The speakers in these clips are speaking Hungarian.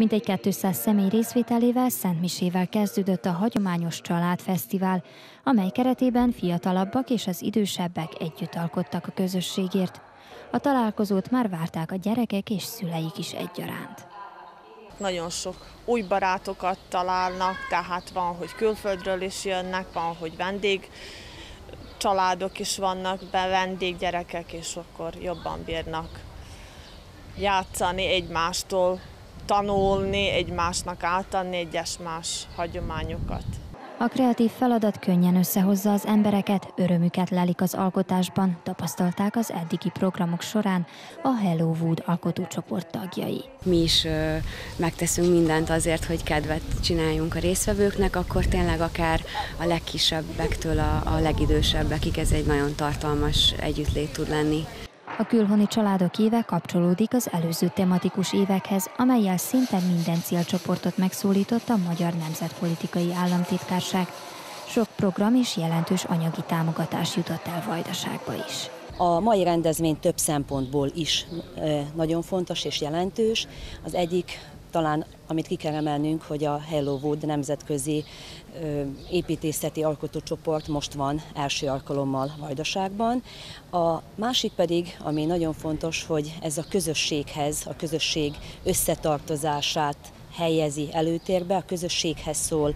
Mintegy 200 személy részvételével Szentmisével kezdődött a hagyományos családfesztivál, amely keretében fiatalabbak és az idősebbek együtt alkottak a közösségért. A találkozót már várták a gyerekek és szüleik is egyaránt. Nagyon sok új barátokat találnak, tehát van, hogy külföldről is jönnek, van, hogy vendég családok is vannak, be vendéggyerekek, és akkor jobban bírnak játszani egymástól, tanulni, egymásnak átadni egyes más hagyományokat. A kreatív feladat könnyen összehozza az embereket, örömüket lelik az alkotásban, tapasztalták az eddigi programok során a Hello Wood alkotócsoport tagjai. Mi is ö, megteszünk mindent azért, hogy kedvet csináljunk a résztvevőknek, akkor tényleg akár a legkisebbektől a, a legidősebbekig ez egy nagyon tartalmas együttlét tud lenni. A külhoni családok éve kapcsolódik az előző tematikus évekhez, amelyel szinte minden célcsoportot megszólított a Magyar Nemzetpolitikai Államtitkárság. Sok program és jelentős anyagi támogatás jutott el Vajdaságba is. A mai rendezvény több szempontból is nagyon fontos és jelentős. Az egyik talán, amit ki kell emelnünk, hogy a Hello Wood nemzetközi építészeti alkotócsoport most van első alkalommal Vajdaságban. A másik pedig, ami nagyon fontos, hogy ez a közösséghez, a közösség összetartozását helyezi előtérbe, a közösséghez szól,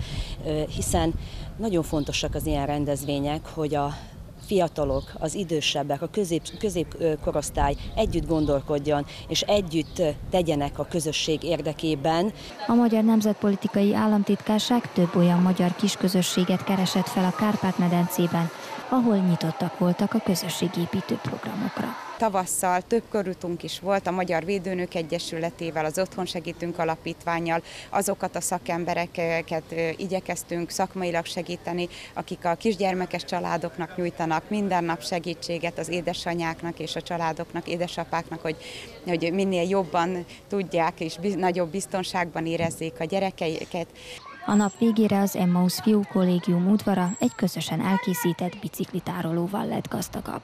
hiszen nagyon fontosak az ilyen rendezvények, hogy a fiatalok, az idősebbek, a közép, középkorosztály együtt gondolkodjon, és együtt tegyenek a közösség érdekében. A Magyar Nemzetpolitikai Államtitkárság több olyan magyar kisközösséget keresett fel a Kárpát-medencében, ahol nyitottak voltak a közösségépítő programokra. Tavasszal több körültunk is volt a Magyar Védőnök Egyesületével, az Otthon Segítünk Alapítványjal, azokat a szakembereket igyekeztünk szakmailag segíteni, akik a kisgyermekes családoknak nyújtanak minden nap segítséget az édesanyáknak és a családoknak, édesapáknak, hogy, hogy minél jobban tudják és nagyobb biztonságban érezzék a gyerekeiket. A nap végére az Emmaus Fiú Kollégium udvara egy közösen elkészített biciklitárolóval lett gazdagabb.